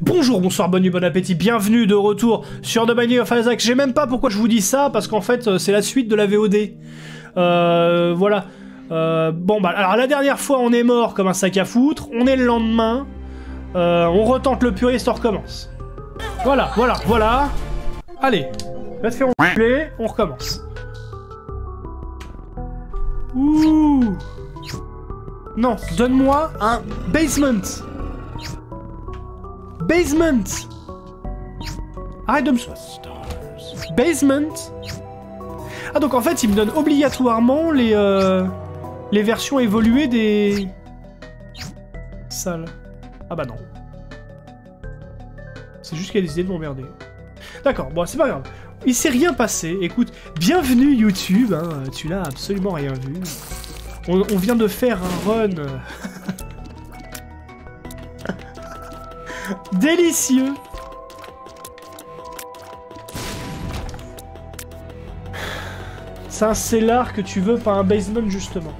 Bonjour, bonsoir, bonne nuit, bon appétit, bienvenue de retour sur The Binding of Isaac. J'ai même pas pourquoi je vous dis ça, parce qu'en fait, euh, c'est la suite de la VOD. Euh, voilà. Euh, bon, bah, alors la dernière fois, on est mort comme un sac à foutre, on est le lendemain, euh, on retente le puriste, on recommence. Voilà, voilà, voilà. Allez, va te faire enculer, on recommence. Ouh Non, donne-moi un basement Basement Arrête de me... Basement Ah donc en fait il me donne obligatoirement les, euh, les versions évoluées des... Salles. Ah bah non. C'est juste qu'il a décidé de m'emmerder. D'accord, bon c'est pas grave. Il s'est rien passé, écoute, bienvenue YouTube, hein, tu l'as absolument rien vu. On vient de faire un run... Délicieux C'est un cellar que tu veux, pas un basement, justement.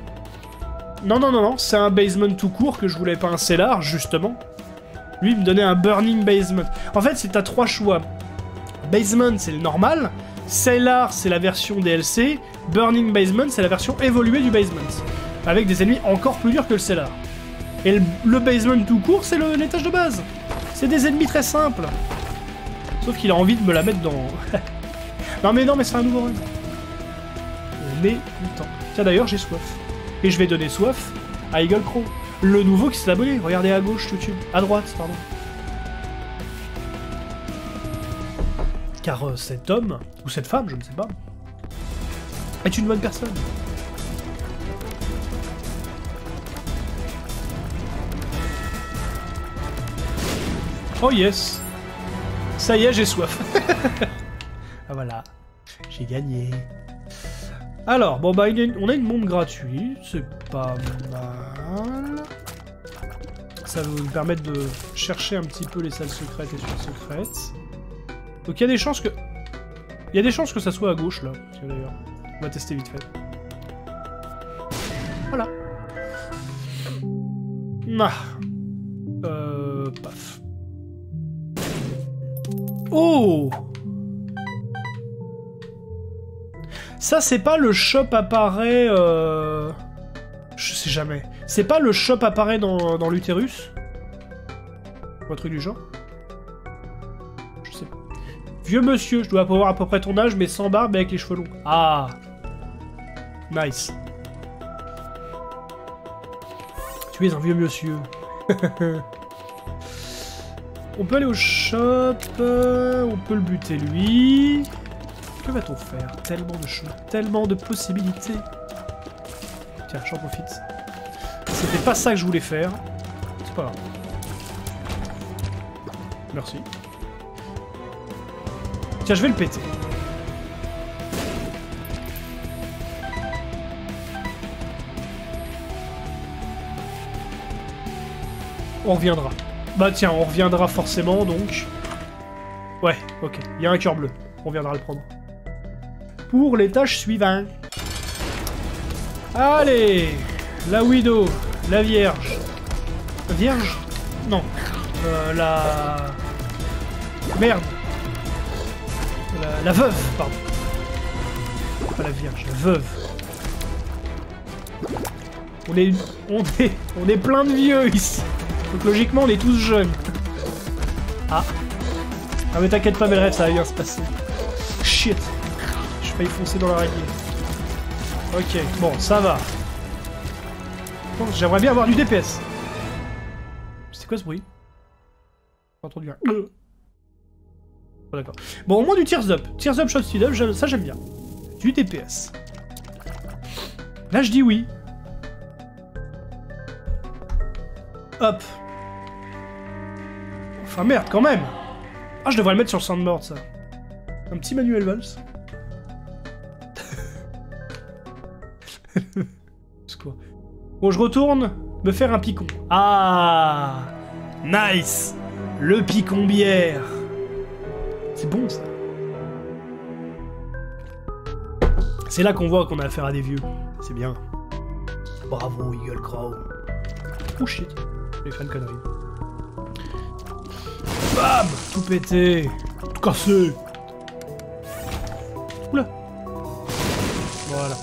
Non, non, non, non, c'est un basement tout court que je voulais, pas un cellar, justement. Lui, il me donnait un burning basement. En fait, c'est t'as trois choix. Basement, c'est le normal. Cellar, c'est la version DLC. Burning basement, c'est la version évoluée du basement. Avec des ennemis encore plus durs que le cellar. Et le, le basement tout court, c'est l'étage de base. C'est des ennemis très simples. Sauf qu'il a envie de me la mettre dans... non mais non, mais c'est un nouveau run. On est content. Tiens d'ailleurs, j'ai soif. Et je vais donner soif à Eagle Crow. Le nouveau qui s'est abonné. Regardez à gauche, YouTube. À droite, pardon. Car euh, cet homme, ou cette femme, je ne sais pas, est une bonne personne. Oh yes Ça y est, j'ai soif. ah voilà, j'ai gagné. Alors, bon bah, on a une montre gratuite, c'est pas mal. Ça va nous permettre de chercher un petit peu les salles secrètes et suites secrètes. Donc il y a des chances que... Il y a des chances que ça soit à gauche, là. D'ailleurs. On va tester vite fait. Voilà. Ah. Euh... Paf. Oh Ça, c'est pas le shop apparaît... Euh... Je sais jamais. C'est pas le shop apparaît dans, dans l'utérus? Ou un truc du genre? Je sais pas. Vieux monsieur, je dois avoir à peu près ton âge, mais sans barbe et avec les cheveux longs. Ah Nice. Tu es un vieux monsieur. on peut aller au shop, euh, on peut le buter lui. Que va-t-on faire? Tellement de choses, tellement de possibilités. Tiens, j'en profite. C'était pas ça que je voulais faire. C'est pas grave. Merci. Tiens, je vais le péter. On reviendra. Bah tiens, on reviendra forcément donc. Ouais, ok. Il y a un cœur bleu. On viendra le prendre. Pour les tâches suivantes. Allez La Widow, la Vierge. Vierge? Non. Euh, la... Merde. La, la veuve, pardon. Pas la Vierge, la veuve. On est, on est, on est plein de vieux ici. Donc logiquement, on est tous jeunes. Ah. Ah mais t'inquiète pas, mes rêves, ça va bien se passer. Shit. Je failli foncer dans l'araignée. Ok, bon, ça va. Bon, J'aimerais bien avoir du DPS. C'est quoi ce bruit? Pas entendu un... Oh, D'accord. Bon, au moins du Tears Up. Tears Up, Shot Speed Up, ça j'aime bien. Du DPS. Là, je dis oui. Hop. Enfin merde, quand même. Ah, je devrais le mettre sur le soundboard, ça. Un petit manuel Valls. Quoi Bon, je retourne me faire un picon. Ah Nice Le picon bière. C'est bon, ça. C'est là qu'on voit qu'on a affaire à des vieux. C'est bien. Bravo, Eagle Crow. Oh shit. J'ai fait une connerie. Bam Tout pété. Tout cassé. Oula. Voilà.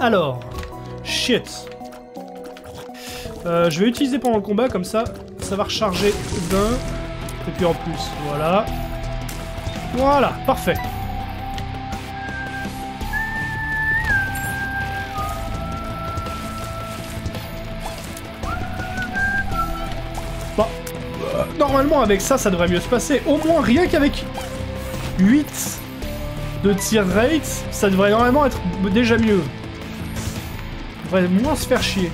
Alors. Shit. Euh, je vais utiliser pendant le combat, comme ça, ça va recharger d'un. Et puis en plus, voilà. Voilà, parfait. Normalement avec ça, ça devrait mieux se passer. Au moins rien qu'avec 8 de tir rate, ça devrait normalement être déjà mieux. On devrait moins se faire chier.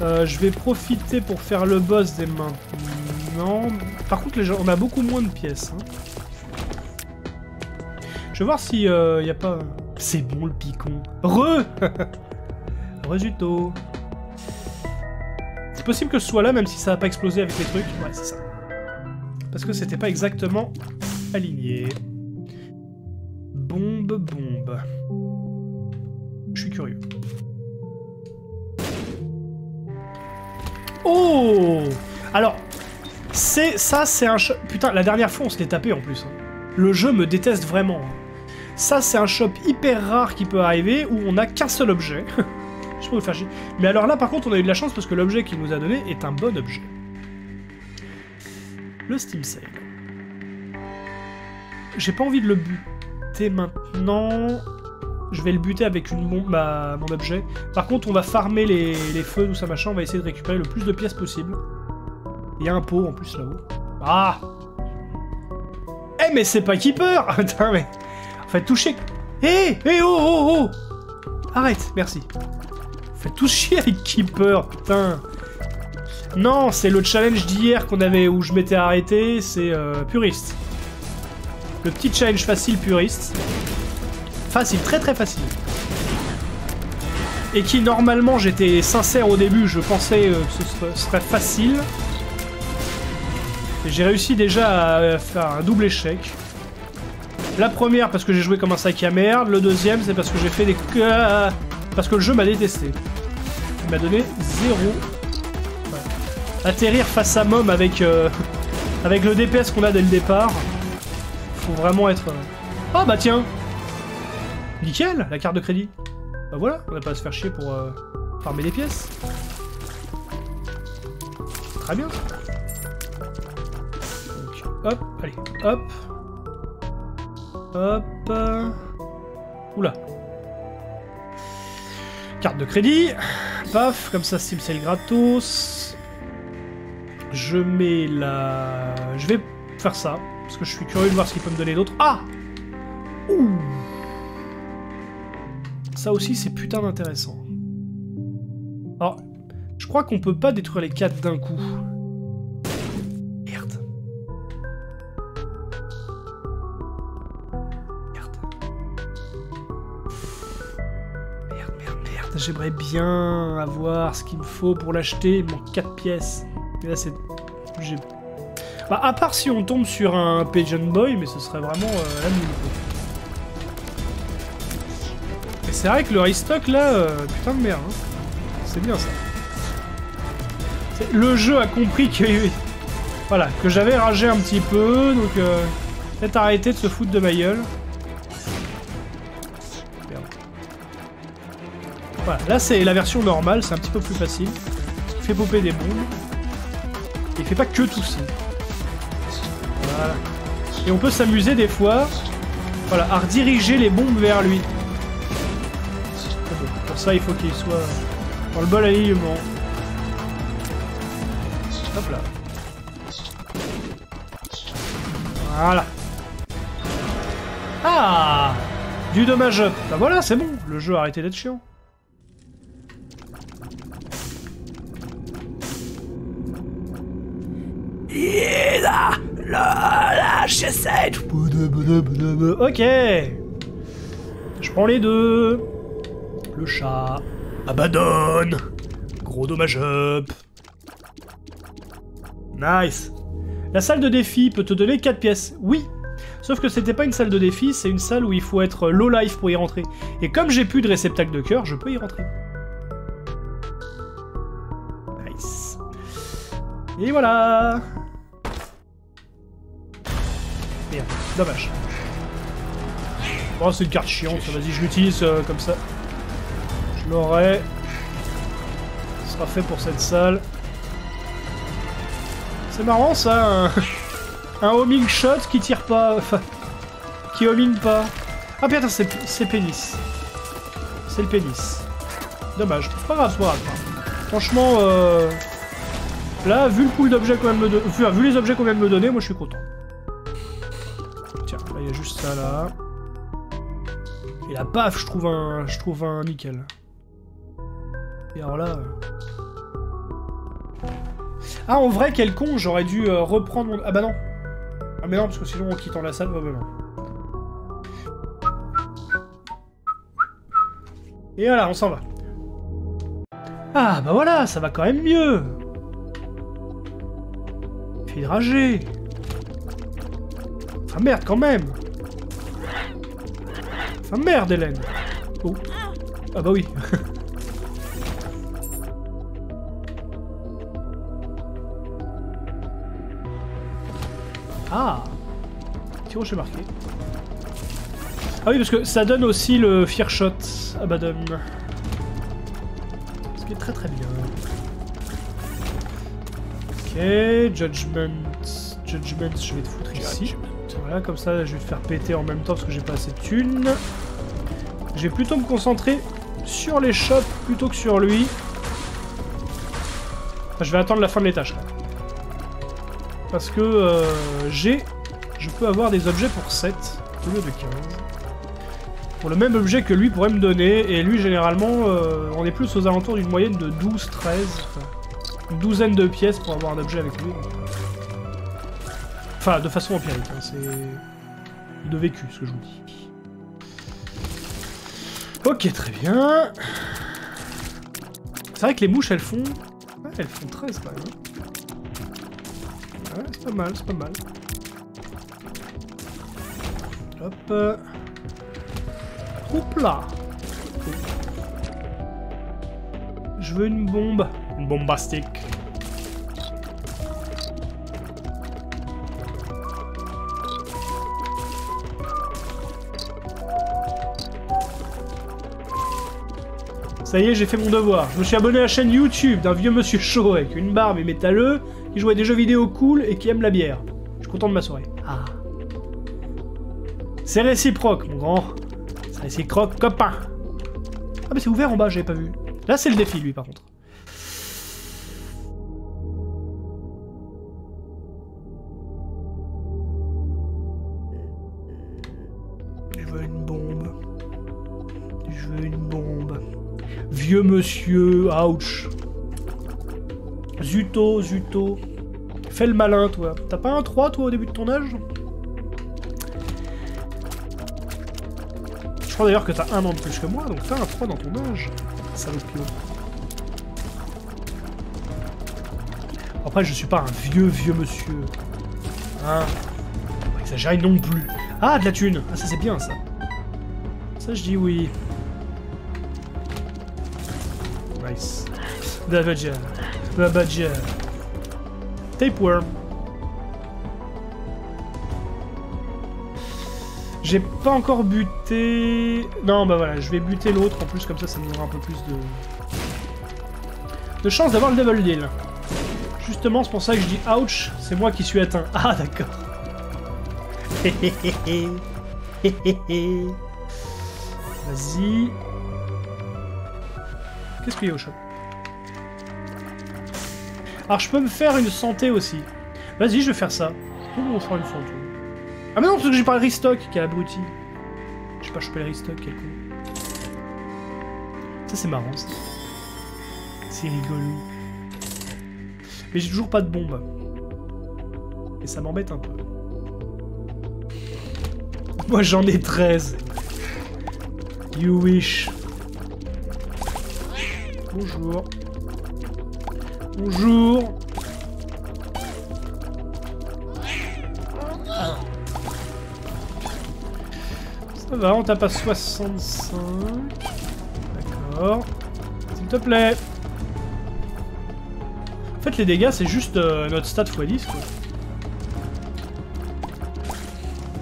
Euh, je vais profiter pour faire le boss dès maintenant. Par contre, les gens, on a beaucoup moins de pièces. Hein. Je vais voir si il euh, a pas... C'est bon le picon. Re Rezuto. C'est possible que ce soit là, même si ça n'a pas explosé avec les trucs. Ouais, c'est ça. Parce que c'était pas exactement aligné. Bombe, bombe. Je suis curieux. Oh Alors, c'est ça, c'est un... Putain, la dernière fois, on s'était tapé en plus. Hein. Le jeu me déteste vraiment. Hein. Ça, c'est un shop hyper rare qui peut arriver, où on n'a qu'un seul objet. Mais alors là, par contre, on a eu de la chance parce que l'objet qu'il nous a donné est un bon objet. Le Steam Sale. J'ai pas envie de le buter maintenant je vais le buter avec mon objet. Par contre, on va farmer les, feux, tout ça machin, on va essayer de récupérer le plus de pièces possible. Il y a un pot en plus là-haut. Ah Eh mais c'est pas Keeper Attends mais... Faites toucher... Hé Hé oh oh oh Arrête, merci. Tout chier avec Keeper, putain Non, c'est le challenge d'hier qu'on avait où je m'étais arrêté, c'est euh, puriste. Le petit challenge facile puriste. Facile, très très facile. Et qui, normalement, j'étais sincère au début, je pensais euh, que ce serait facile. J'ai réussi déjà à faire un double échec. La première parce que j'ai joué comme un sac à merde, le deuxième c'est parce que j'ai fait des... Parce que le jeu m'a détesté. Il m'a donné zéro. Atterrir face à Mom avec, euh, avec le DPS qu'on a dès le départ, faut vraiment être... Oh bah tiens Nickel, la carte de crédit. Bah voilà, on n'a pas à se faire chier pour euh, farmer des pièces. Très bien. Donc, hop, allez, hop. Hop. Oula. Carte de crédit. Paf, comme ça, Steam Sale gratos. Je mets la... Je vais faire ça, parce que je suis curieux de voir ce qu'il peut me donner d'autre. Ah Ouh ça aussi, c'est putain d'intéressant. Alors, je crois qu'on peut pas détruire les 4 d'un coup. J'aimerais bien avoir ce qu'il me faut pour l'acheter. Il manque 4 pièces. Et là, c'est... Bah, à part si on tombe sur un Pigeon Boy, mais ce serait vraiment euh, la c'est vrai que le restock là, euh, putain de merde. Hein. C'est bien ça. Le jeu a compris que... Voilà, que j'avais ragé un petit peu, donc euh, peut-être arrêter de se foutre de ma gueule. Voilà, là c'est la version normale, c'est un petit peu plus facile. Il fait popper des bombes. Et il fait pas que tout ça. Voilà. Et on peut s'amuser des fois, voilà, à rediriger les bombes vers lui ça, il faut qu'il soit dans le bon alignement. Hop là. Voilà. Ah Du dommage up. Bah voilà, c'est bon. Le jeu a arrêté d'être chiant. Ok. Je prends les deux. Le chat. Abandonne Gros dommage up Nice La salle de défi peut te donner 4 pièces. Oui Sauf que c'était pas une salle de défi, c'est une salle où il faut être low life pour y rentrer. Et comme j'ai plus de réceptacle de cœur, je peux y rentrer. Et voilà dommage. Oh, c'est une carte chiante, vas-y, je l'utilise euh, comme ça. Je l'aurai. Ce sera fait pour cette salle. C'est marrant ça, un, homing shot qui tire pas, enfin, qui homing pas. Ah putain, c'est pénis. C'est le pénis. Dommage. Pas grave, pas grave. Franchement, euh... là, vu le pool d'objets qu'on vient de me donner, vu les objets qu'on vient de me donner, moi je suis content. Tiens, là il y a juste ça là. Et la paf, je trouve un, je trouve un nickel. Et alors là. Euh, ah, en vrai, quel con, j'aurais dû euh, reprendre mon. Ah bah non. Ah mais non, parce que sinon en quittant la salle, bah, bah non. Et voilà, on s'en va. Ah, bah voilà, ça va quand même mieux Fidragé Enfin merde, quand même Enfin merde, Hélène Oh. Ah bah oui Ah Petit rocher marqué. Ah oui, parce que ça donne aussi le Fear Shot Abaddon. Ce qui est très très bien. Ok, Judgment. Judgment, je vais te foutre ici. Voilà, comme ça, je vais te faire péter en même temps parce que j'ai pas assez de thunes. Je vais plutôt me concentrer sur les shops plutôt que sur lui. je vais attendre la fin de l'étage. Parce que euh, j'ai... Je peux avoir des objets pour 7 au lieu de 15 pour le même objet que lui pourrait me donner, et lui généralement euh, on est plus aux alentours d'une moyenne de 12, 13, une douzaine de pièces pour avoir un objet avec lui. Enfin, de façon empirique, hein, c'est de vécu ce que je vous dis. Ok, très bien. C'est vrai que les mouches elles font... Ouais, elles font 13 quand même. Hein. Ouais, c'est pas mal, c'est pas mal. Hop. Oups là Je veux une bombe. Une bombastique. Ça y est, j'ai fait mon devoir. Je me suis abonné à la chaîne YouTube d'un vieux monsieur chaud avec une barbe et métalleux qui joue à des jeux vidéo cool et qui aime la bière. Je suis content de ma soirée. Ah. C'est réciproque, mon grand. C'est croque copain. Ah mais c'est ouvert en bas, j'avais pas vu. Là c'est le défi lui par contre. Je veux une bombe. Je veux une bombe. Vieux monsieur, ouch. Zuto, Zuto. Fais le malin toi. T'as pas un 3 toi au début de ton âge Je crois d'ailleurs que t'as un an de plus que moi, donc t'as un 3 dans ton âge. Salopio. Après, je suis pas un vieux, vieux monsieur. Hein? Pas exagérer non plus. Ah, de la thune Ah, ça c'est bien, ça. Ça, je dis oui. Nice. The Badger. Tapeworm. J'ai pas encore buté... Non, bah voilà, je vais buter l'autre, en plus, comme ça, ça me donnera un peu plus de... De chance d'avoir le double deal. Justement, c'est pour ça que je dis ouch, c'est moi qui suis atteint. Ah, d'accord. Vas-y. Qu'est-ce qu'il y a au shop Alors, je peux me faire une santé aussi. Vas-y, je vais faire ça. Comment on fera une santé ah mais non, parce que j'ai pas le restock, quel abruti. J'ai pas chopé le restock, quel con. Ça c'est marrant ça. C'est rigolo. Mais j'ai toujours pas de bombe. Et ça m'embête un peu. Moi j'en ai 13. You wish. Bonjour. Bonjour. Ça va, on tape à 65. D'accord. S'il te plaît. fait, les dégâts, c'est juste euh, notre stat x10, quoi.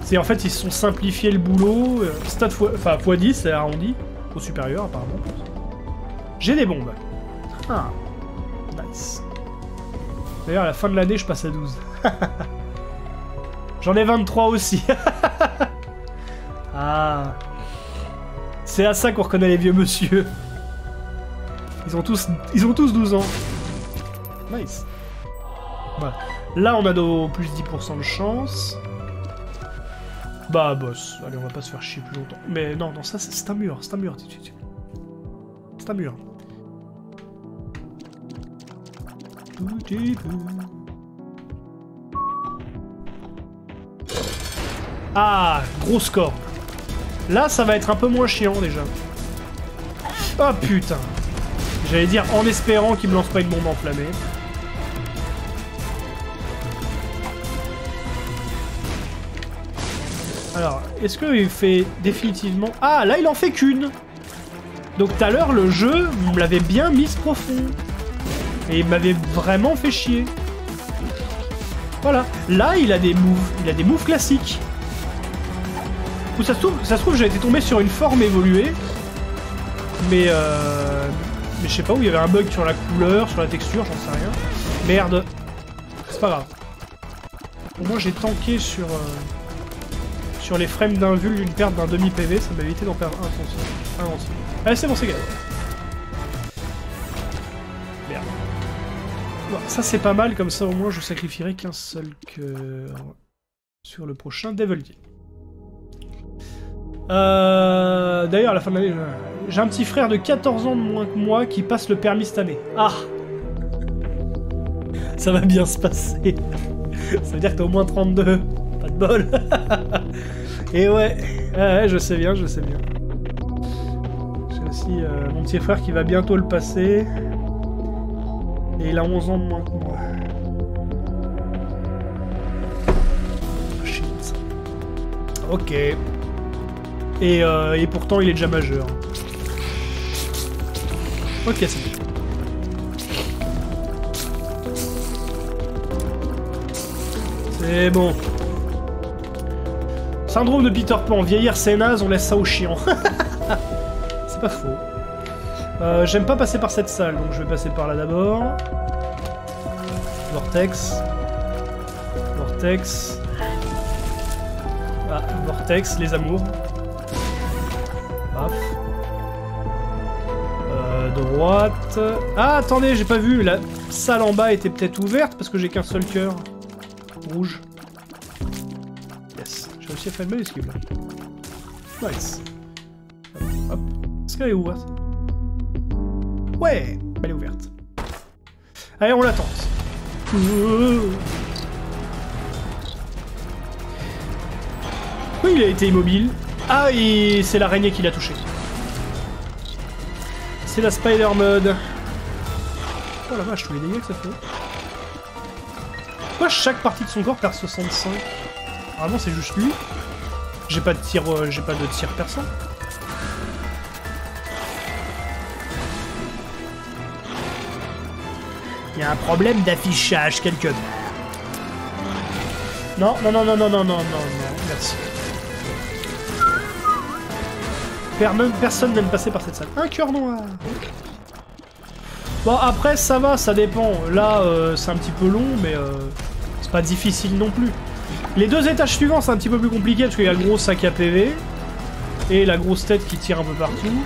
C'est en fait, ils se sont simplifiés le boulot. euh, stat x... Enfin, x10, c'est arrondi. Au supérieur, apparemment. J'ai des bombes. Ah. Nice. D'ailleurs, à la fin de l'année, je passe à 12. J'en ai 23 aussi. ah. C'est à ça qu'on reconnaît les vieux monsieur. Ils ont tous, ils ont tous 12 ans. Nice. Voilà. Là, on a nos plus 10% de chance. Bah, boss. Allez, on va pas se faire chier plus longtemps. Mais non, non, ça, c'est un mur. C'est un mur. C'est un mur. Ah, gros score. Là, ça va être un peu moins chiant déjà. Oh putain. J'allais dire en espérant qu'il me lance pas une bombe enflammée. Alors, est-ce qu'il fait définitivement... Ah, là, il en fait qu'une Donc tout à l'heure, le jeu me l'avait bien mise profond. Et il m'avait vraiment fait chier. Voilà. Là, il a des moves. Il a des moves classiques. Ou ça se trouve, ça trouve j'ai été tombé sur une forme évoluée. Mais euh... Mais je sais pas où il y avait un bug sur la couleur, sur la texture, j'en sais rien. Merde. C'est pas grave. Au moins j'ai tanké sur... euh, Sur les frames d'un vul d'une perte d'un demi PV, ça m'a évité d'en perdre un un entier. Allez c'est bon c'est gagné. Ça c'est pas mal, comme ça au moins je sacrifierai qu'un seul cœur. Sur le prochain Devil Deal. Euh, D'ailleurs, à la fin de l'année, j'ai un petit frère de 14 ans de moins que moi qui passe le permis cette année. Ah Ça va bien se passer. Ça veut dire que t'as au moins 32. Pas de bol. Et ouais, ouais, ouais, je sais bien, je sais bien. J'ai aussi euh, mon petit frère qui va bientôt le passer. Et il a 11 ans de moins que moi. Ah, Shit. Ok. Et, euh, et pourtant, il est déjà majeur. Ok, c'est bon. C'est bon. Syndrome de Peter Pan, vieillir c'est naze, on laisse ça aux chiants. c'est pas faux. Euh, J'aime pas passer par cette salle, donc je vais passer par là d'abord. Vortex. Vortex. Ah, Vortex, les amours. Paf. Euh, droite. Ah, attendez, j'ai pas vu. La salle en bas était peut-être ouverte parce que j'ai qu'un seul cœur. Rouge. Yes. J'ai réussi à faire une belle esquive là. Nice. Hop, hop. Est-ce qu'elle est ouverte? Ouais, elle est ouverte. Allez, on la tente. Oui, il a été immobile. Ah, et c'est l'araignée qui l'a touché. C'est la Spider Mode. Oh la vache, tous les dégâts que ça fait. Pourquoi chaque partie de son corps perd 65 Normalement, c'est juste lui. J'ai pas de tir, euh, j'ai pas de tir. A un problème d'affichage quelque part. Non, non, non, non, non, non, non, non, non, merci. Per- Personne n'aime passer par cette salle. Un cœur noir. Bon, après, ça va, ça dépend. Là, euh, c'est un petit peu long, mais euh, c'est pas difficile non plus. Les deux étages suivants, c'est un petit peu plus compliqué parce qu'il y a le gros sac à PV et la grosse tête qui tire un peu partout.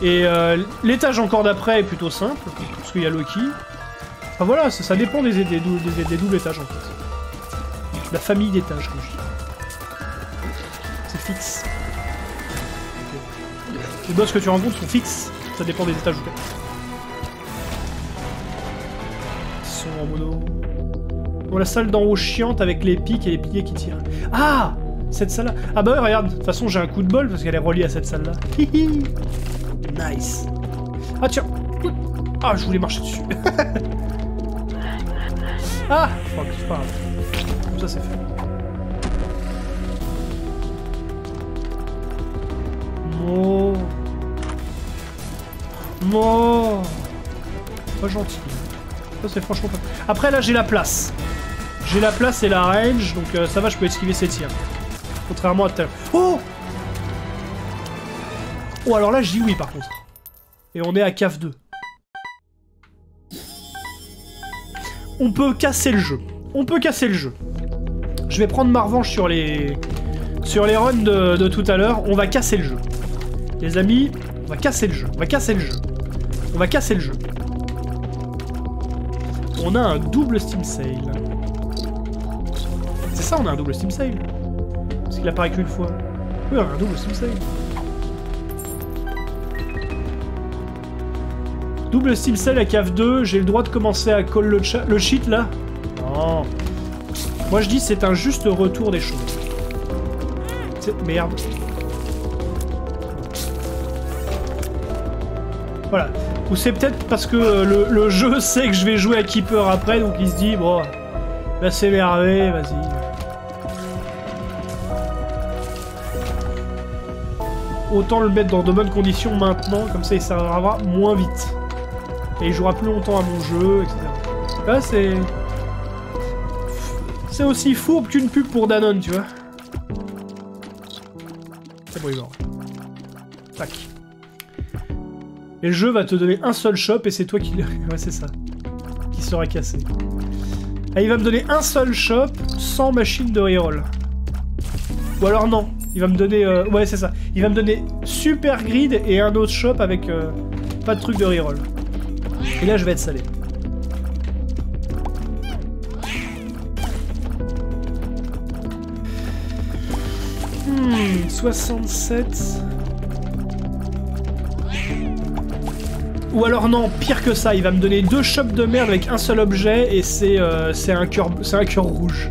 Et euh, l'étage encore d'après est plutôt simple parce qu'il y a Loki. Enfin voilà, ça, dépend des, des, des- doubles étages en fait. La famille d'étages, comme je dis. C'est fixe. Les boss que tu rencontres sont fixes. Ça dépend des étages où t'es. Ils sont en mono. Bon, la salle d'en haut chiante avec les pics et les piliers qui tirent. Ah Cette salle-là. Ah bah ouais, regarde. De toute façon, j'ai un coup de bol parce qu'elle est reliée à cette salle-là. Nice. Ah tiens. Ah, je voulais marcher dessus. ah Fuck, c'est pas grave. Ça, c'est fait. Mo. Mo. Pas gentil. Ça, c'est franchement pas... Après, là, j'ai la place. J'ai la place et la range, donc euh, ça va, je peux esquiver ces tirs. Contrairement à. Oh Oh, alors là, je dis oui, par contre. Et on est à CAF 2. On peut casser le jeu. On peut casser le jeu. Je vais prendre ma revanche sur les... Sur les runs de, tout à l'heure. On va casser le jeu. Les amis, on va casser le jeu. On va casser le jeu. On va casser le jeu. On a un double Steam Sale. C'est ça, on a un double Steam Sale. Parce qu'il apparaît qu'une fois. Oui, on a un double Steam Sale. Double Steam Sale à CAF 2, j'ai le droit de commencer à call le, le cheat là Non. Moi je dis c'est un juste retour des choses. Merde. Voilà. Ou c'est peut-être parce que euh, le, jeu sait que je vais jouer à Keeper après, donc il se dit, bon, va s'énerver, vas-y. Autant le mettre dans de bonnes conditions maintenant, comme ça il s'arrivera moins vite. Et il jouera plus longtemps à mon jeu, etc. Là, c'est... C'est aussi fourbe qu'une pub pour Danone, tu vois. C'est bon, il mort. Tac. Et le jeu va te donner un seul shop et c'est toi qui... ouais, c'est ça. Qui sera cassé. Ah, il va me donner un seul shop sans machine de reroll. Ou alors non. Il va me donner... euh, Ouais, c'est ça. Il va me donner super grid et un autre shop avec euh, pas de truc de reroll. Et là, je vais être salé. Hmm, 67... Ou alors non, pire que ça, il va me donner deux shops de merde avec un seul objet et c'est euh, un cœur rouge.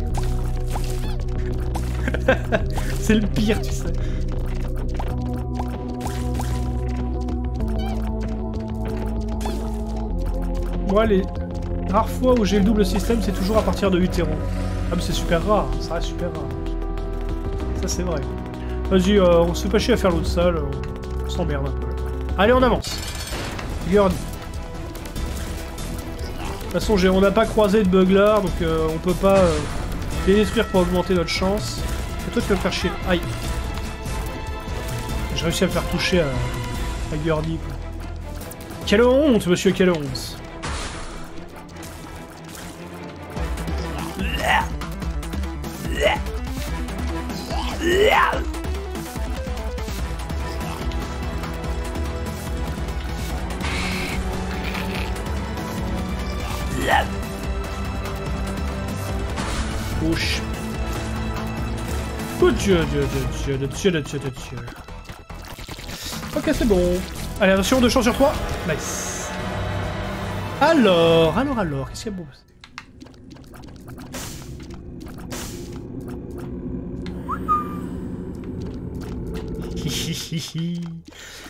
c'est le pire, tu sais. Les rares fois où j'ai le double système, c'est toujours à partir de Uteron. Ah mais c'est super rare, ça reste super rare. Ça c'est vrai. Vas-y, euh, on se fait pas chier à faire l'autre salle, on- on s'emmerde. Allez, on avance. Gurn. De toute façon, on n'a pas croisé de buglar, donc euh, on peut pas euh, les détruire pour augmenter notre chance. Et toi, tu vas me faire chier. Aïe. J'ai réussi à me faire toucher à, à. Quelle honte, monsieur, quelle honte. De Dieu, de Dieu, de Dieu, de Dieu. Ok, c'est bon. Allez, attention, deux choses sur trois. Nice. Alors, alors, alors, qu'est-ce qu'il y a beau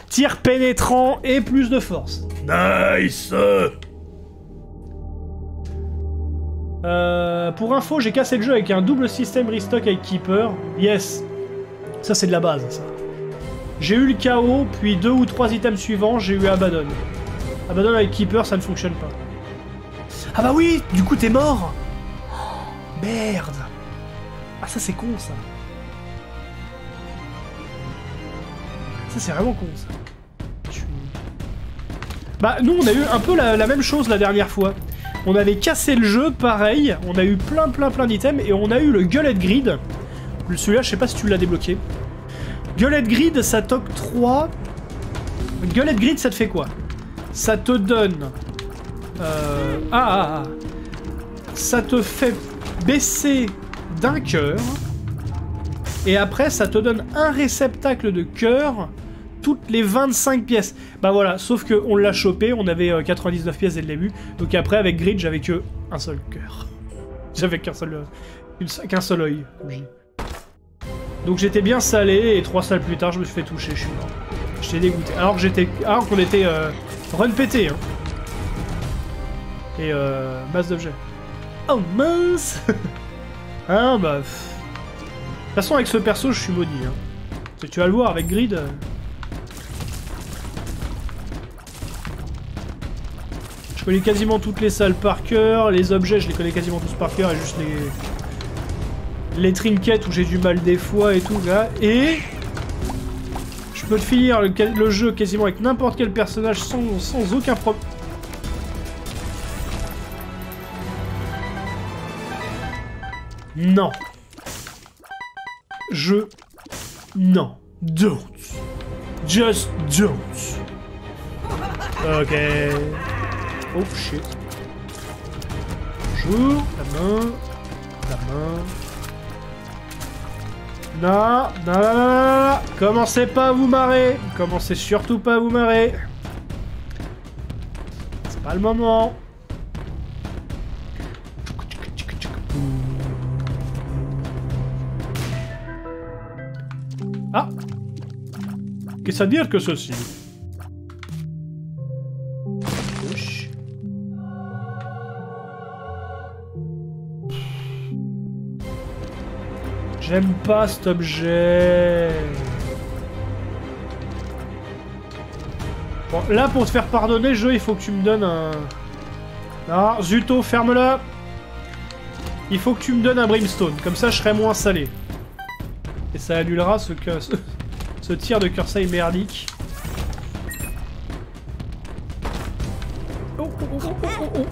Tir pénétrant et plus de force. Nice euh, Pour info, j'ai cassé le jeu avec un double système restock avec Keeper. Yes, c'est de la base, ça. J'ai eu le KO, puis deux ou trois items suivants, j'ai eu Abaddon. Abaddon avec Keeper, ça ne fonctionne pas. Ah bah oui Du coup, t'es mort Merde Ah, ça, c'est con, ça. Ça, c'est vraiment con, ça. Bah, nous, on a eu un peu la, la même chose la dernière fois. On avait cassé le jeu, pareil. On a eu plein, plein, plein d'items. Et on a eu le Gullet Grid. Celui-là, je sais pas si tu l'as débloqué. Gullet Grid, ça toque 3. Gullet Grid, ça te fait quoi? Ça te donne... euh, Ah, ah, ah. Ça te fait baisser d'un cœur. Et après, ça te donne un réceptacle de cœur toutes les 25 pièces. Bah voilà, sauf que on l'a chopé, on avait euh, 99 pièces dès le début. Donc après, avec Grid, j'avais que un seul cœur. J'avais qu'un seul, euh, qu'un seul œil. Donc j'étais bien salé, et trois salles plus tard, je me suis fait toucher, je suis mort. J'étais dégoûté. Alors que j'étais, alors qu'on était euh, run pété, hein. Et euh, masse d'objets. Oh mince Hein, bah... De toute façon, avec ce perso, je suis maudit, hein. Tu- Tu vas le voir, avec Grid... euh, Je connais quasiment toutes les salles par cœur, les objets je les connais quasiment tous par cœur et juste les... Les trinkets où j'ai du mal des fois et tout là. Et... Je peux finir le, jeu quasiment avec n'importe quel personnage sans, sans aucun problème. Non. Je... Non. Don't. Just don't. Ok. Oh shit. Bonjour. La main. La main. Non, non, non, Commencez pas à vous marrer. Commencez surtout pas à vous marrer. C'est pas le moment. Ah Qu'est-ce à dire que ceci J'aime pas cet objet. Bon, là, pour te faire pardonner, jeu, il faut que tu me donnes un... Non, Zuto, ferme-la Il faut que tu me donnes un Brimstone, comme ça je serai moins salé. Et ça annulera ce, que, ce, tir de Kursai merdique. Oh, oh, oh, oh, oh, oh.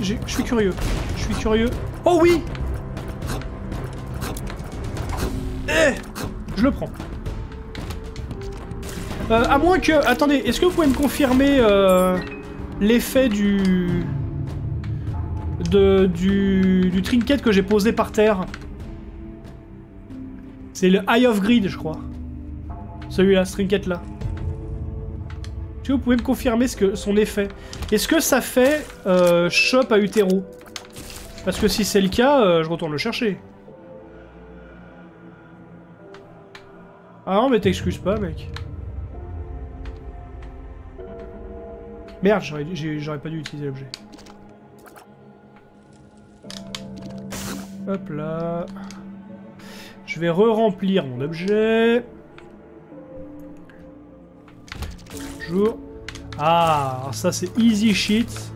Je suis curieux. Je suis curieux. Oh oui Je le prends. Euh, à moins que... Attendez, est-ce que vous pouvez me confirmer euh, l'effet du... Du... trinket que j'ai posé par terre? C'est le Eye of Grid, je crois. Celui-là, ce trinket-là. Est-ce que vous pouvez me confirmer ce que, son effet? Est-ce que ça fait euh, shop à Utero? Parce que si c'est le cas, je retourne le chercher. Ah non, mais t'excuses pas, mec. Merde, j'aurais pas dû utiliser l'objet. Hop là. Je vais re-remplir mon objet. Bonjour. Ah, ça c'est easy shit.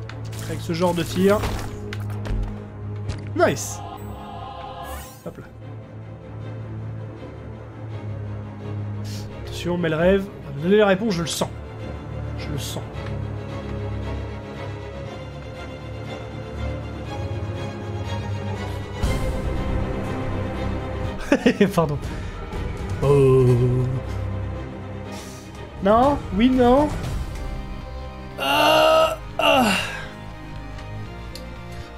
Avec ce genre de tir. Nice. Mais le rêve va me donner la réponse, je le sens. Je le sens. Pardon. Oh. Non Oui, non ah, ah.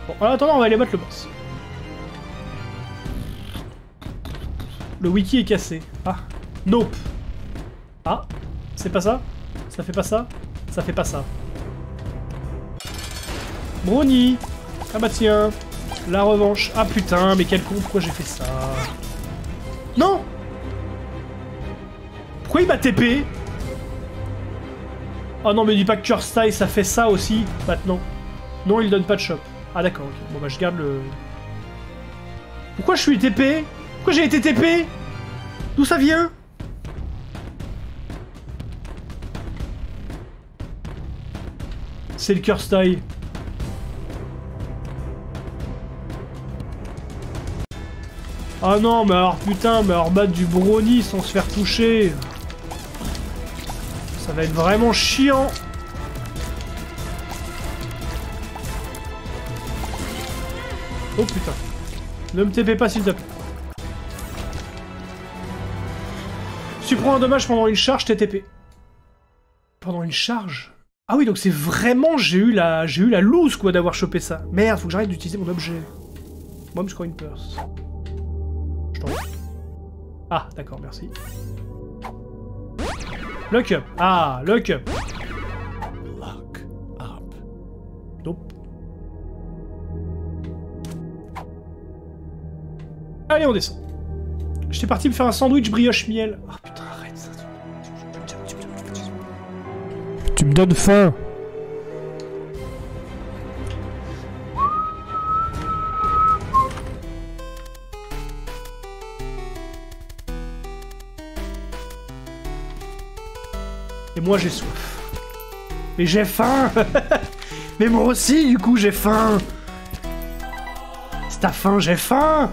Bon, en attendant, on va aller battre le boss. Le wiki est cassé. Ah. Nope. Ah C'est pas ça Ça fait pas ça Ça fait pas ça. Brony Ah bah tiens La revanche. Ah putain, mais quel con, pourquoi j'ai fait ça? Non Pourquoi il m'a TP Oh non, mais dis pas que Curse ça fait ça aussi, maintenant. Non, il donne pas de shop. Ah d'accord, ok. Bon bah je garde le... Pourquoi je suis TP Pourquoi j'ai été TP D'où ça vient? C'est le curse taille. Ah non, mais alors putain, mais alors battre du brownie sans se faire toucher. Ça va être vraiment chiant. Oh putain. Ne me TP pas s'il te plaît. Si tu prends un dommage pendant une charge, t'es TP. Pendant une charge? Ah oui, donc c'est vraiment... J'ai eu la j'ai eu la loose, quoi, d'avoir chopé ça. Merde, faut que j'arrête d'utiliser mon objet. Mom's Coin Purse. Je t'en Ah, d'accord, merci. Lock up. Ah, lock up. Lock up. Nope. Allez, on descend. J'étais parti me faire un sandwich brioche miel. Ah putain. Me donnes faim. Et moi j'ai soif. Mais j'ai faim. Mais moi aussi, du coup, j'ai faim. C'est ta faim, j'ai faim.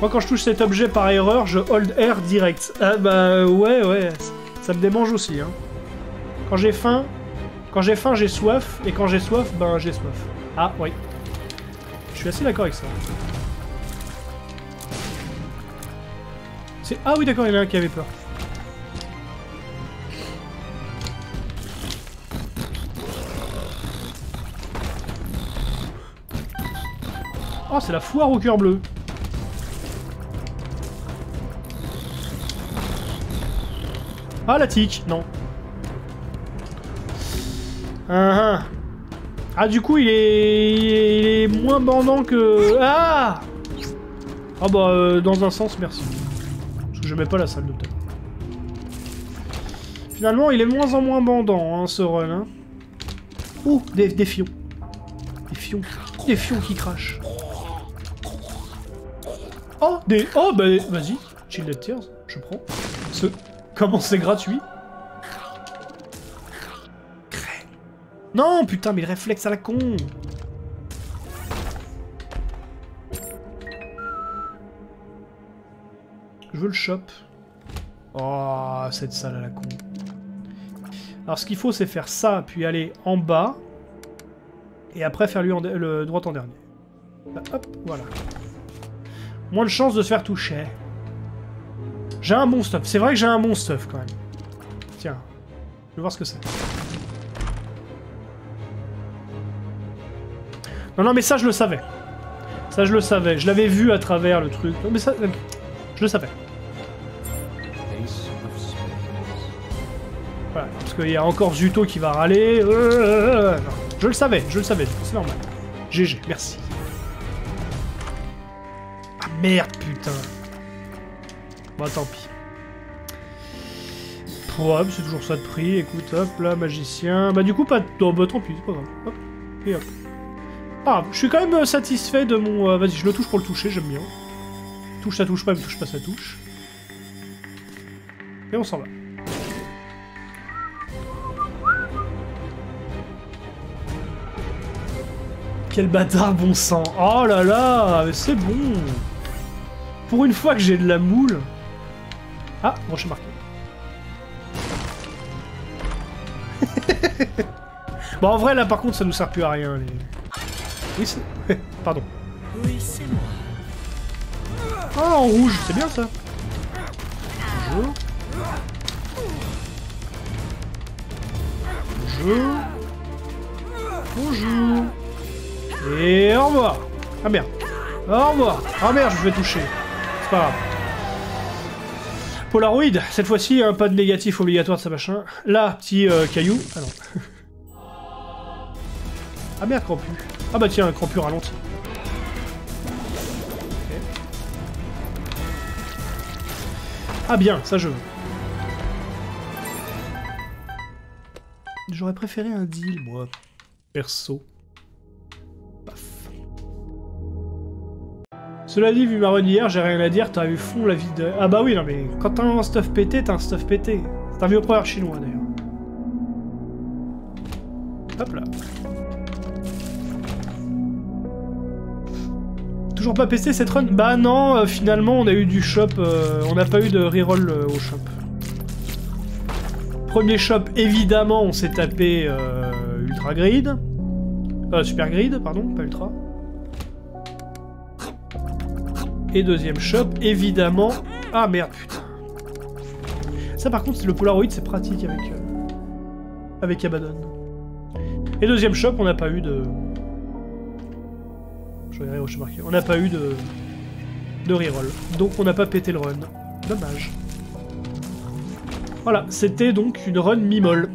Moi, quand je touche cet objet par erreur, je hold air direct. Ah bah ouais, ouais, ça me démange aussi. Hein. Quand j'ai faim, quand j'ai faim, j'ai soif, et quand j'ai soif, ben j'ai soif. Ah, oui. Je suis assez d'accord avec ça. Ah oui, d'accord, il y en a un qui avait peur. Oh, c'est la foire au cœur bleu. Ah, la tique, non. Ah, ah. ah, du coup, il est... il est moins bandant que... Ah Ah bah, euh, dans un sens, merci. Parce que je mets pas la salle de thé. Finalement, il est moins en moins bandant, hein, ce run. Hein. Oh, des, fions. Des fions. Des fions qui crachent. Oh, des... Oh, bah, vas-y. Chilled Tears, je prends. Ce... Comment c'est gratuit Non, putain, mais le réflexe à la con Je veux le shop. Oh, cette salle à la con. Alors, ce qu'il faut, c'est faire ça, puis aller en bas. Et après, faire lui le droit en dernier. hop, voilà. Moins de chances de se faire toucher. J'ai un bon stuff. C'est vrai que j'ai un bon stuff, quand même. Tiens. Je vais voir ce que c'est. Non, non, mais ça, je le savais. Ça, je le savais. Je l'avais vu à travers le truc. Non, mais ça, je le savais. Voilà, parce qu'il y a encore Zuto qui va râler. Euh, euh, euh, je le savais, je le savais. C'est normal. GG, merci. Ah merde, putain. Bon, tant pis. Ouais, c'est toujours ça de prix. Écoute, hop, là, magicien. Bah, du coup, pas. Oh, bah, tant pis, c'est pas grave. Hop, et hop. Ah, je suis quand même euh, satisfait de mon... Euh, vas-y, je le touche pour le toucher, j'aime bien. Touche, ça touche pas, mais touche pas, ça touche. Et on s'en va. Quel bâtard bon sang Oh là là C'est bon Pour une fois que j'ai de la moule... Ah, rocher marqué. bon, en vrai, là, par contre, ça nous sert plus à rien, les... Oui, c'est... Pardon. Oui, c'est moi. Ah, en rouge, c'est bien, ça. Bonjour. Bonjour. Bonjour. Et au revoir. Ah merde. Au revoir. Ah merde, je vais toucher. C'est pas grave. Polaroid, cette fois-ci, pas de négatif obligatoire de sa machin. Là, petit euh, caillou. Ah non. ah merde, crampu. Ah bah tiens, un crampu ralenti. Ah bien, ça je veux. J'aurais préféré un deal, moi. Perso. Cela dit, vu ma run hier, j'ai rien à dire, t'as vu fond la vie de... Ah bah oui, non mais quand t'as un stuff pété, t'as un stuff pété. C'est un vieux première chinois d'ailleurs. Hop là. Toujours pas pesté cette run? Bah non, euh, finalement on a eu du shop, euh, on n'a pas eu de reroll euh, au shop. Premier shop, évidemment, on s'est tapé Ultra Grid. Super Grid, pardon, pas Ultra. Et deuxième shop, évidemment... Ah merde, putain. Ça par contre, le Polaroid, c'est pratique avec, euh, avec Abaddon. Et deuxième shop, on n'a pas eu de... Je regarde où je marqué. On n'a pas eu de... de reroll. Donc on n'a pas pété le run. Dommage. Voilà, c'était donc une run mi-molle.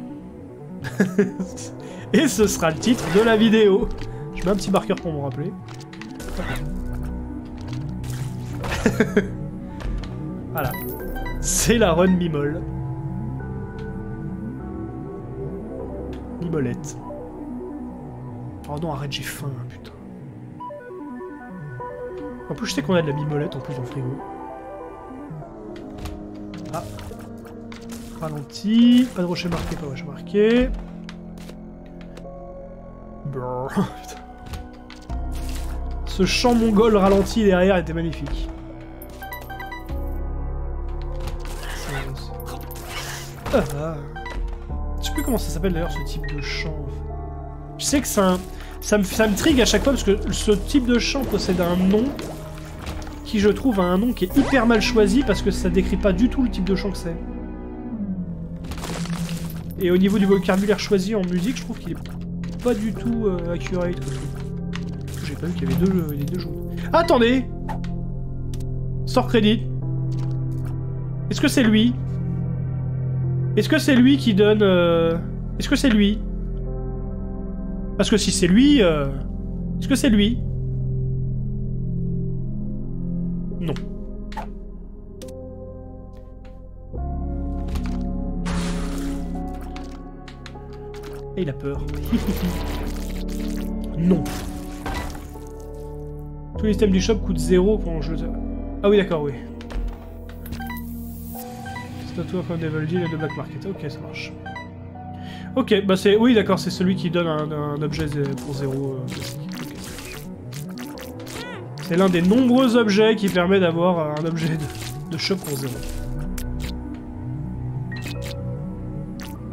Et ce sera le titre de la vidéo. Je mets un petit marqueur pour me rappeler. voilà. C'est la run Mimol. Mimolette. Oh non, arrête, j'ai faim, putain. En plus, je sais qu'on a de la mimolette en plus dans le frigo. Ah. Ralenti. Pas de rocher marqué, pas de rocher marqué. Ce chant mongol ralenti derrière était magnifique. Ça s'appelle d'ailleurs ce type de chant. Je sais que. Ça me, trigue à chaque fois parce que ce type de chant possède un nom qui je trouve a un nom qui est hyper mal choisi parce que ça décrit pas du tout le type de chant que c'est. Et au niveau du vocabulaire choisi en musique, je trouve qu'il est pas du tout euh, accurate. J'ai pas vu qu'il y avait deux, euh, les deux jours. Attendez Sort crédit. Est-ce que c'est lui? Est-ce que c'est lui qui donne... euh, Est-ce que c'est lui? Parce que si c'est lui... euh, Est-ce que c'est lui? Non. Et il a peur. non. Tous les items du shop coûtent 0 quand je... Ah oui, d'accord, oui. Statue of Devil Deal et de Black Market. Ok, ça marche. Ok, bah c'est... Oui, d'accord, c'est celui qui donne un, objet pour 0 classique. Ok. C'est l'un des nombreux objets qui permet d'avoir un objet de, de shop pour 0.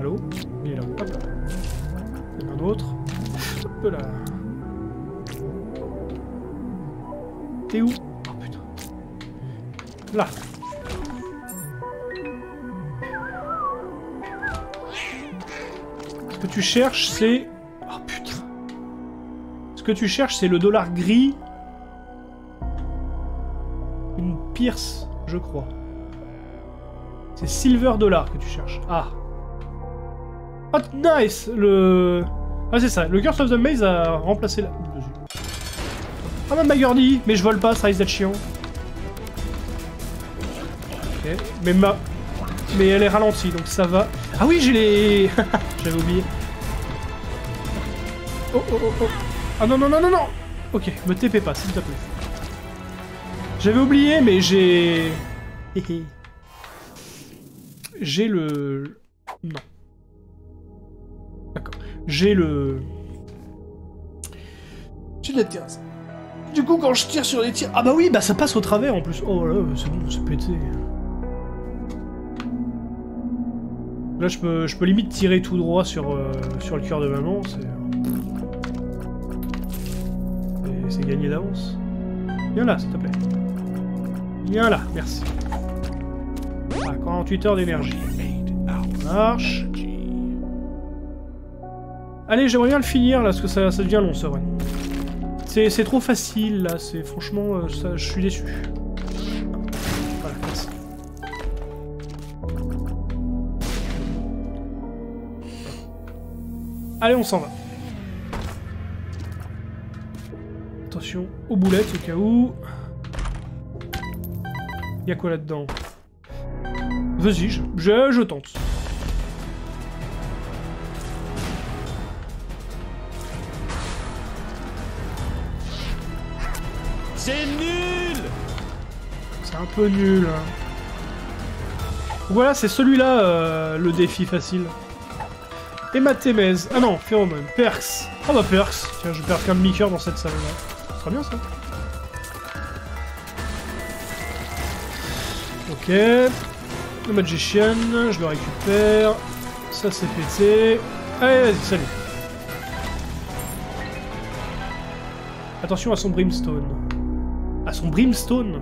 Allô? Il est là. Hop là. Il y en a un autre. Hop là. T'es où? Oh putain. Là. Tu cherches, c'est... Oh putain. Ce que tu cherches, c'est le dollar gris. Une pierce, je crois. C'est Silver Dollar que tu cherches. Ah. Oh, nice Le... Ah, c'est ça. Le Curse of the Maze a remplacé la... Ah, ma Magurdy Mais je vole pas, ça risque d'être chiant. Ok. Mais ma... Mais elle est ralentie, donc ça va. Ah oui, j'ai les... J'avais oublié. Oh, oh, oh, oh. Ah non, non, non, non, non Ok, me TP pas, s'il te plaît. J'avais oublié, mais j'ai... J'ai le... Non. D'accord. J'ai le... J'ai de la terrasse. Du coup, quand je tire sur les tirs... Ah bah oui, bah ça passe au travers en plus. Oh là, c'est bon, c'est pété. Là, je peux, je peux limite tirer tout droit sur, euh, sur le cœur de maman. C'est gagné d'avance. Viens là, s'il te plaît. Viens là, merci. Ah, 48 heures d'énergie. Marche. Allez, j'aimerais bien le finir, là, parce que ça, devient long, ça. C'est c'est trop facile, là. C'est Franchement, euh, ça, je suis déçu. Voilà, merci. Allez, on s'en va. Attention aux boulettes au cas où. Y'a quoi là-dedans? Vas-y, je, je, je tente. C'est nul C'est un peu nul. hein. Voilà, c'est celui-là euh, le défi facile. Hématémèse. Ah non, phéromone. Perks. Ah bah Perks. Tiens, je perds qu'un demi-cœur dans cette salle-là. Bien ça. Ok. Le Magician, je le récupère. Ça c'est pété. Allez, vas-y, salut. Attention à son brimstone. À son brimstone?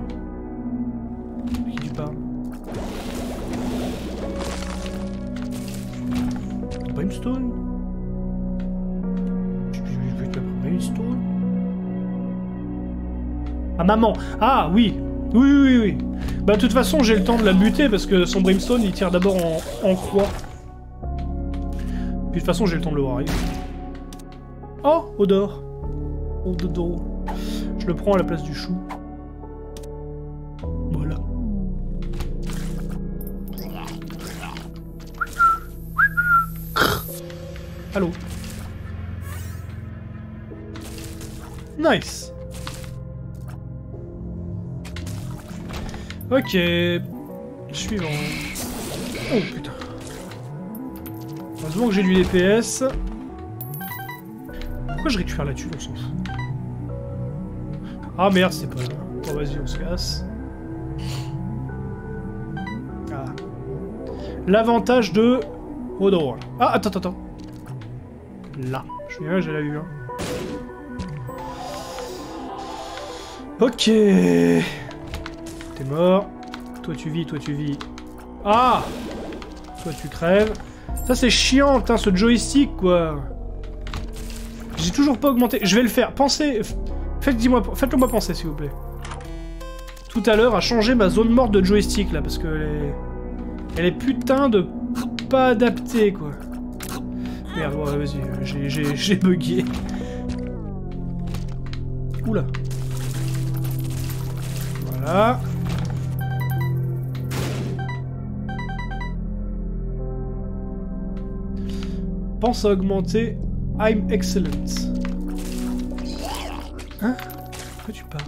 Maman Ah, oui Oui, oui, oui Bah, de toute façon, j'ai le temps de la buter parce que son Brimstone, il tire d'abord en, croix. Puis de toute façon, j'ai le temps de le voir. Oh, Odor dodo. Je le prends à la place du chou. Voilà. Allô Nice Ok. Suivant. Oh putain. Heureusement que j'ai du DPS. Pourquoi Pourquoi je récupère la thune On s'en fout. Ah merde, c'est pas là. Bon, vas-y, on se casse. Ah. L'avantage de... Odor. Ah, attends, attends, attends. Là. Je viens, j'ai la vue. Hein. Ok. T'es mort. Toi tu vis, toi tu vis. Ah Toi tu crèves. Ça c'est chiant, putain, ce joystick, quoi. J'ai toujours pas augmenté. Je vais le faire. Pensez... Faites-moi Faites moi penser, s'il vous plaît. Tout à l'heure, à changer ma zone morte de joystick, là, parce que elle est... Elle est putain de pas adaptée, quoi. Merde, ouais, vas-y, j'ai bugué. Oula. Voilà. Pense à augmenter I'm excellent. Hein? Pourquoi tu parles?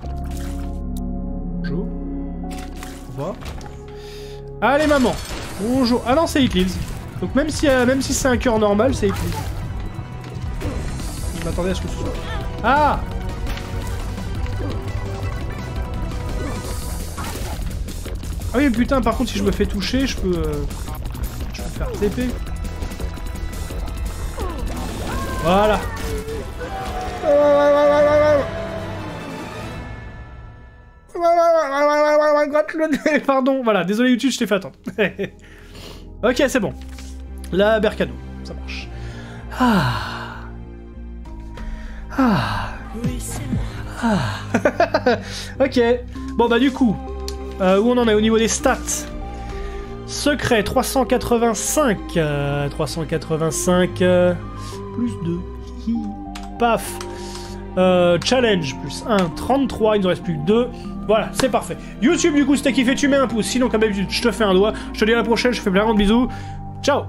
Bonjour. Au. Allez maman Bonjour. Ah non, c'est Eclipse. Donc même si, euh, même si c'est un cœur normal, c'est Eclipse. Je m'attendais à ce que ce soit... Ah Ah oui, putain, par contre, si je me fais toucher, je peux... Euh, je peux faire TP. Voilà. Pardon, voilà, désolé YouTube, je t'ai fait attendre. ok, c'est bon. La Bercano, ça marche. Ah. Ah. Ok. Bon, bah du coup, euh, où on en est au niveau des stats? Secret 385. 385. Euh, euh, plus 2. Paf. challenge plus 1. 33. Il nous reste plus que 2. Voilà, c'est parfait. YouTube, du coup, si t'as kiffé, tu mets un pouce. Sinon, comme d'habitude, je te fais un doigt. Je te dis à la prochaine. Je te fais plein de bisous. Ciao